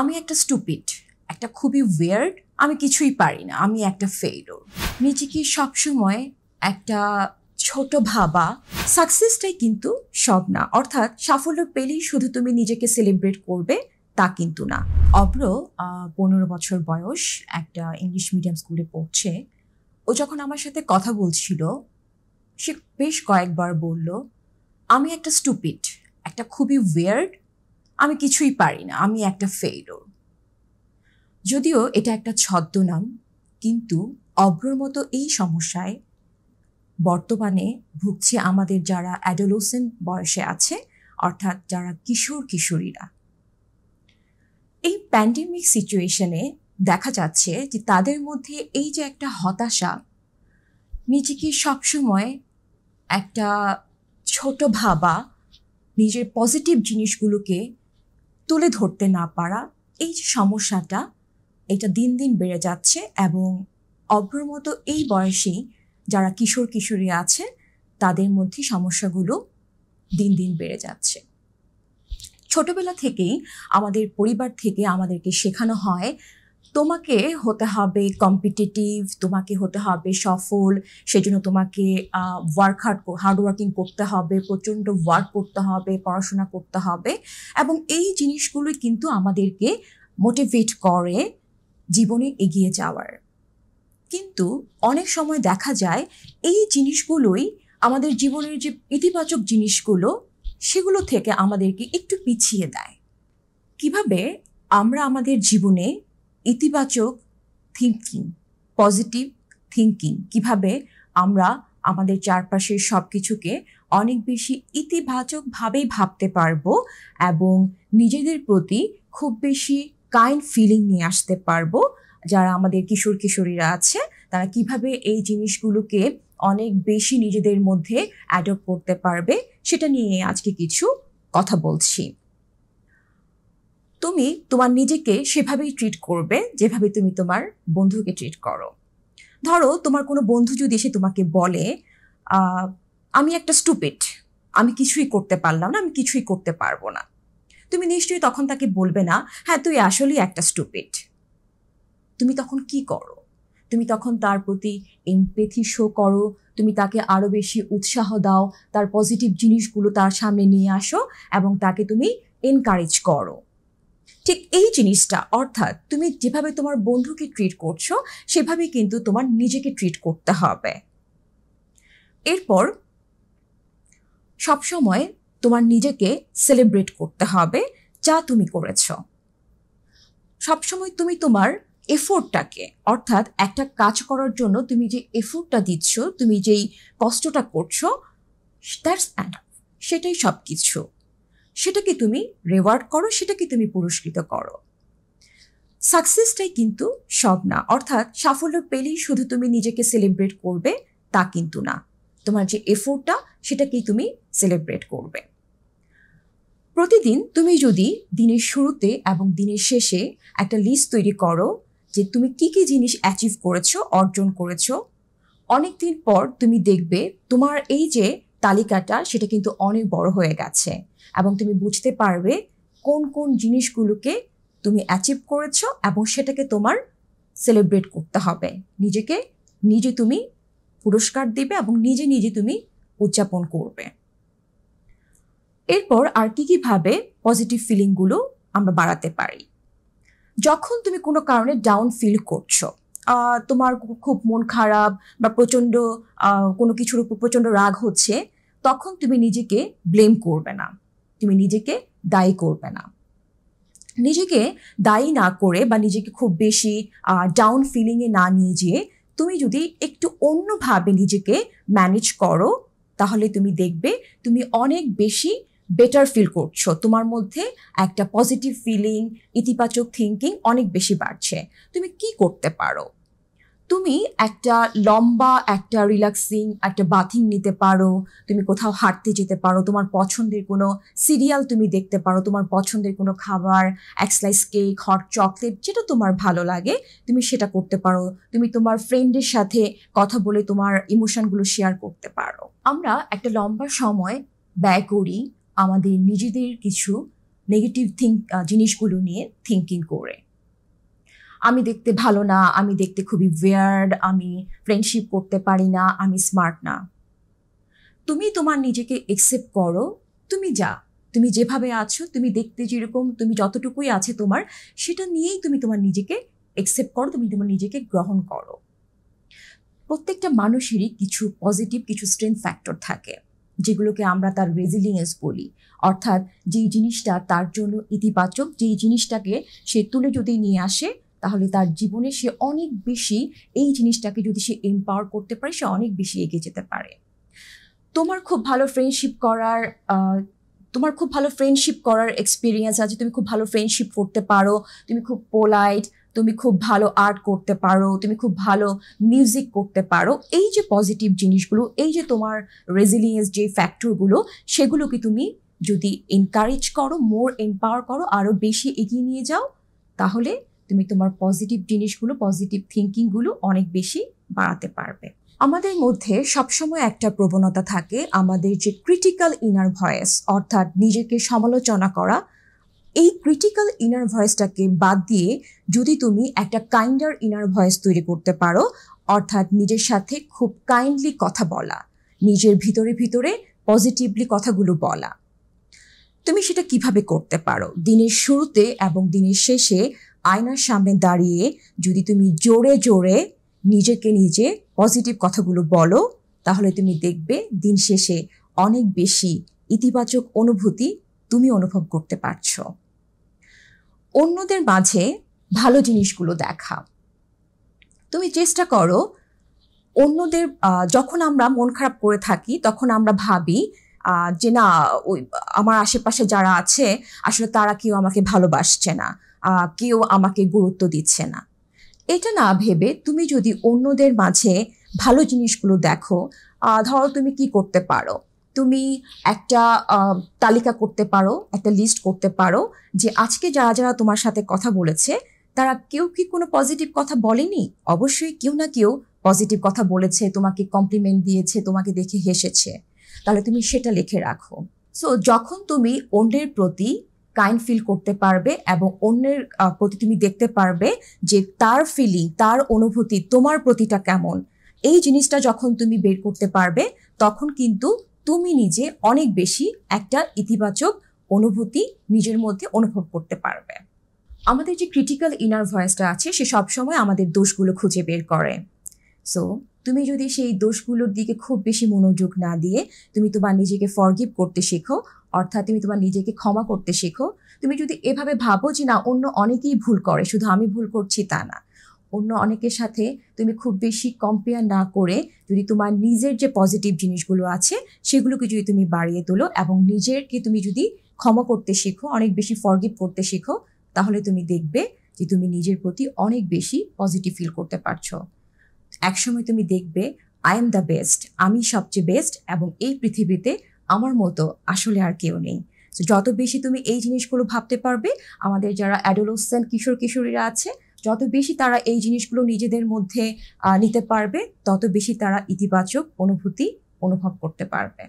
আমি একটা স্টুপিড একটা খুবই ওয়ার্ড আমি কিছুই পারি না, আমি একটা ফেইলোর নিজেকে সবসময় একটা ছোট ভাবা সাকসেসটাই কিন্তু সব না। অর্থাৎ সাফল্য পেলেই শুধু তুমি নিজেকে সেলিব্রেট করবে তা কিন্তু না। অব্র পনেরো বছর বয়স, একটা ইংলিশ মিডিয়াম স্কুলে পড়ছে। ও যখন আমার সাথে কথা বলছিল, সে বেশ কয়েকবার বলল, আমি একটা স্টুপিড একটা খুবই ওয়ার্ড আমি কিছুই পারি না, আমি একটা ফেইলোর যদিও এটা একটা ছদ্মনাম, কিন্তু অব্রর মতো এই সমস্যায় বর্তমানে ভুগছে আমাদের যারা অ্যাডোলোসেন বয়সে আছে, অর্থাৎ যারা কিশোর কিশোরীরা। এই প্যান্ডেমিক সিচুয়েশনে দেখা যাচ্ছে যে তাদের মধ্যে এই যে একটা হতাশা, নিজেকে সবসময় একটা ছোট ভাবা, নিজের পজিটিভ জিনিসগুলোকে তুলে ধরতে না পারা এই যে সমস্যাটা, এটা দিন দিন বেড়ে যাচ্ছে এবং অভ্রমত এই বয়সেই যারা কিশোর কিশোরী আছে, তাদের মধ্যে সমস্যাগুলো দিন দিন বেড়ে যাচ্ছে। ছোটবেলা থেকেই আমাদের পরিবার থেকে আমাদেরকে শেখানো হয় তোমাকে হতে হবে কম্পিটিটিভ তোমাকে হতে হবে সফল, সেজন্য তোমাকে ওয়ার্ক হার্ড হার্ড ওয়ার্কিং করতে হবে, প্রচণ্ড ওয়ার্ক করতে হবে, পড়াশোনা করতে হবে এবং এই জিনিসগুলোই কিন্তু আমাদেরকে মোটিভেট করে জীবনে এগিয়ে যাওয়ার। কিন্তু অনেক সময় দেখা যায় এই জিনিসগুলোই আমাদের জীবনের যে ইতিবাচক জিনিসগুলো, সেগুলো থেকে আমাদেরকে একটু পিছিয়ে দেয়। কীভাবে? আমরা আমাদের জীবনে ইতিবাচক থিঙ্কিং পজিটিভ থিঙ্কিং কীভাবে আমরা আমাদের চারপাশের সব কিছুকে অনেক বেশি ইতিবাচকভাবেই ভাবতে পারব এবং নিজেদের প্রতি খুব বেশি কাইন্ড ফিলিং নিয়ে আসতে পারব। যারা আমাদের কিশোর কিশোরীরা আছে, তারা কীভাবে এই জিনিসগুলোকে অনেক বেশি নিজেদের মধ্যে অ্যাডপ্ট করতে পারবে, সেটা নিয়ে আজকে কিছু কথা বলছি। তুমি তোমার নিজেকে সেভাবেই ট্রিট করবে, যেভাবে তুমি তোমার বন্ধুকে ট্রিট করো। ধরো, তোমার কোনো বন্ধু যদি এসে তোমাকে বলে আমি একটা স্টুপিড আমি কিছুই করতে পারলাম না, আমি কিছুই করতে পারব না। তুমি নিশ্চয়ই তখন তাকে বলবে না হ্যাঁ তুই আসলেই একটা স্টুপিড তুমি তখন কি করো? তুমি তখন তার প্রতি এমপেথি শো করো, তুমি তাকে আরও বেশি উৎসাহ দাও, তার পজিটিভ জিনিসগুলো তার সামনে নিয়ে আসো এবং তাকে তুমি এনকারেজ করো। ঠিক এই জিনিসটা, অর্থাৎ তুমি যেভাবে তোমার বন্ধুকে ট্রিট করছ, সেভাবেই কিন্তু তোমার নিজেকে ট্রিট করতে হবে। এরপর সবসময় তোমার নিজেকে সেলিব্রেট করতে হবে যা তুমি করেছ। সবসময় তুমি তোমার এফোর্টটাকে অর্থাৎ একটা কাজ করার জন্য তুমি যে এফোর্টটা দিচ্ছ, তুমি যেই কষ্টটা করছ দ্যাটস অ্যান্ড সেটাই সব কিছু সেটাকে তুমি রেওয়ার্ড করো সেটাকে তুমি পুরস্কৃত করো? সাকসেসটাই কিন্তু সব না। অর্থাৎ সাফল্য পেলেই শুধু তুমি নিজেকে সেলিব্রেট করবে তা কিন্তু না। তোমার যে এফোর্টটা সেটাকেই তুমি সেলিব্রেট করবে। প্রতিদিন তুমি যদি দিনের শুরুতে এবং দিনের শেষে একটা লিস্ট তৈরি করো যে তুমি কি কি জিনিস অ্যাচিভ করেছ, অর্জন করেছ অনেক দিন পর তুমি দেখবে তোমার এই যে তালিকাটা সেটা কিন্তু অনেক বড় হয়ে গেছে। এবং তুমি বুঝতে পারবে কোন কোন জিনিসগুলোকে তুমি অ্যাচিভ করেছ এবং সেটাকে তোমার সেলিব্রেট করতে হবে। নিজেকে নিজে তুমি পুরস্কার দিবে এবং নিজে নিজে তুমি উদযাপন করবে। এরপর আর কি কীভাবে পজিটিভ ফিলিংগুলো আমরা বাড়াতে পারি? যখন তুমি কোনো কারণে ডাউন ফিল করছ তোমার খুব মন খারাপ বা প্রচণ্ড কোনো কিছুর উপর প্রচণ্ড রাগ হচ্ছে তখন তুমি নিজেকে ব্লেম করবে না। তুমি নিজেকে দায়ী করবে না। নিজেকে দায়ী না করে বা নিজেকে খুব বেশি ডাউন ফিলিংয়ে না নিয়ে যেয়ে তুমি যদি একটু অন্যভাবে নিজেকে ম্যানেজ করো, তাহলে তুমি দেখবে তুমি অনেক বেশি বেটার ফিল করছ। তোমার মধ্যে একটা পজিটিভ ফিলিং ইতিবাচক থিঙ্কিং অনেক বেশি বাড়ছে। তুমি কি করতে পারো? তুমি একটা লম্বা, একটা রিল্যাক্সিং একটা বাথিং নিতে পারো, তুমি কোথাও হাঁটতে যেতে পারো, তোমার পছন্দের কোনো সিরিয়াল তুমি দেখতে পারো, তোমার পছন্দের কোনো খাবার এক্সলাইস কেক হট চকলেট যেটা তোমার ভালো লাগে, তুমি সেটা করতে পারো। তুমি তোমার ফ্রেন্ডের সাথে কথা বলে তোমার ইমোশনগুলো শেয়ার করতে পারো। আমরা একটা লম্বা সময় ব্যয় করি আমাদের নিজেদের কিছু নেগেটিভ থিঙ্ক জিনিসগুলো নিয়ে থিঙ্কিং করে। আমি দেখতে ভালো না, আমি দেখতে খুবই ওয়ার্ড আমি ফ্রেন্ডশিপ করতে পারি না, আমি স্মার্ট না। তুমি তোমার নিজেকে একসেপ্ট করো, তুমি যা। তুমি যেভাবে আছো, তুমি দেখতে যেরকম, তুমি যতটুকুই আছে তোমার, সেটা নিয়েই তুমি তোমার নিজেকে একসেপ্ট করো, তুমি তোমার নিজেকে গ্রহণ করো। প্রত্যেকটা মানুষেরই কিছু পজিটিভ কিছু স্ট্রেংথ ফ্যাক্টর থাকে, যেগুলোকে আমরা তার রেজিলিয়েন্স বলি। অর্থাৎ যেই জিনিসটা তার জন্য ইতিবাচক, যেই জিনিসটাকে সে তুলে যদি নিয়ে আসে তাহলে তার জীবনে সে অনেক বেশি এই জিনিসটাকে যদি সে এম্পাওয়ার করতে পারে, সে অনেক বেশি এগিয়ে যেতে পারে। তোমার খুব ভালো ফ্রেন্ডশিপ করার তোমার খুব ভালো ফ্রেন্ডশিপ করার এক্সপিরিয়েন্স আছে, তুমি খুব ভালো ফ্রেন্ডশিপ করতে পারো, তুমি খুব পোলাইট তুমি খুব ভালো আর্ট করতে পারো, তুমি খুব ভালো মিউজিক করতে পারো। এই যে পজিটিভ জিনিসগুলো, এই যে তোমার রেজিলিয়েন্স যে ফ্যাক্টরগুলো সেগুলোকে তুমি যদি এনকারেজ করো মোর এম্পাওয়ার করো আরও বেশি এগিয়ে নিয়ে যাও, তাহলে তুমি তোমার পজিটিভ জিনিসগুলো পজিটিভ থিঙ্কিংগুলো অনেক বেশি বাড়াতে পারবে। আমাদের মধ্যে সবসময় একটা প্রবণতা থাকে আমাদের যে ক্রিটিক্যাল ইনার ভয়েস অর্থাৎ নিজেকে সমালোচনা করা। এই ক্রিটিক্যাল ইনার ভয়েসটাকে বাদ দিয়ে যদি তুমি একটা কাইন্ডার ইনার ভয়েস তৈরি করতে পারো, অর্থাৎ নিজের সাথে খুব কাইন্ডলি কথা বলা, নিজের ভিতরে ভিতরে পজিটিভলি কথাগুলো বলা। তুমি সেটা কীভাবে করতে পারো? দিনের শুরুতে এবং দিনের শেষে আয়নার সামনে দাঁড়িয়ে যদি তুমি জোরে জোরে নিজেকে নিজে পজিটিভ কথাগুলো বলো, তাহলে তুমি দেখবে দিন শেষে অনেক বেশি ইতিবাচক অনুভূতি তুমি অনুভব করতে পারছ। অন্যদের মাঝে ভালো জিনিসগুলো দেখা। তুমি চেষ্টা করো অন্যদের যখন আমরা মন খারাপ করে থাকি, তখন আমরা ভাবি যে না, ওই, আমার আশেপাশে যারা আছে, আসলে তারা কেউ আমাকে ভালোবাসছে না। কেউ আমাকে গুরুত্ব দিচ্ছে না। এটা না ভেবে তুমি যদি অন্যদের মাঝে ভালো জিনিসগুলো দেখো ধরো তুমি কি করতে পারো? তুমি একটা তালিকা করতে পারো, একটা লিস্ট করতে পারো যে আজকে যারা যারা তোমার সাথে কথা বলেছে, তারা কেউ কি কোনো পজিটিভ কথা বলেনি? অবশ্যই কেউ না কেউ পজিটিভ কথা বলেছে, তোমাকে কমপ্লিমেন্ট দিয়েছে, তোমাকে দেখে হেসেছে। তাহলে তুমি সেটা লিখে রাখো। সো যখন তুমি অন্যের প্রতি কাইন্ড ফিল করতে পারবে এবং অন্যের প্রতি তুমি দেখতে পারবে যে তার ফিলিং তার অনুভূতি তোমার প্রতিটা কেমন। এই জিনিসটা যখন তুমি বের করতে পারবে, তখন কিন্তু তুমি নিজে অনেক বেশি একটা ইতিবাচক অনুভূতি নিজের মধ্যে অনুভব করতে পারবে। আমাদের যে ক্রিটিক্যাল ইনার ভয়েসটা আছে, সে সবসময় আমাদের দোষগুলো খুঁজে বের করে। সো তুমি যদি সেই দোষগুলোর দিকে খুব বেশি মনোযোগ না দিয়ে তুমি তোমার নিজেকে ফরগিভ করতে শেখো অর্থাৎ তুমি তোমার নিজেকে ক্ষমা করতে শেখো। তুমি যদি এভাবে ভাবো যে না, অন্য অনেকেই ভুল করে, শুধু আমি ভুল করছি তা না। অন্য অনেকের সাথে তুমি খুব বেশি কম্পেয়ার না করে যদি তোমার নিজের যে পজিটিভ জিনিসগুলো আছে, সেগুলোকে যদি তুমি বাড়িয়ে তোলো এবং নিজেরকে তুমি যদি ক্ষমা করতে শেখো, অনেক বেশি ফরগিভ করতে শেখো, তাহলে তুমি দেখবে যে তুমি নিজের প্রতি অনেক বেশি পজিটিভ ফিল করতে পারছ। একসময় তুমি দেখবে আই এম দ্য বেস্ট আমি সবচেয়ে বেস্ট এবং এই পৃথিবীতে আমার মতো আসলে আর কেউ নেই। যত বেশি তুমি এই জিনিসগুলো ভাবতে পারবে, আমাদের যারা অ্যাডোলোসেন্ট কিশোর কিশোরীরা আছে, যত বেশি তারা এই জিনিসগুলো নিজেদের মধ্যে নিতে পারবে, তত বেশি তারা ইতিবাচক অনুভূতি অনুভব করতে পারবে।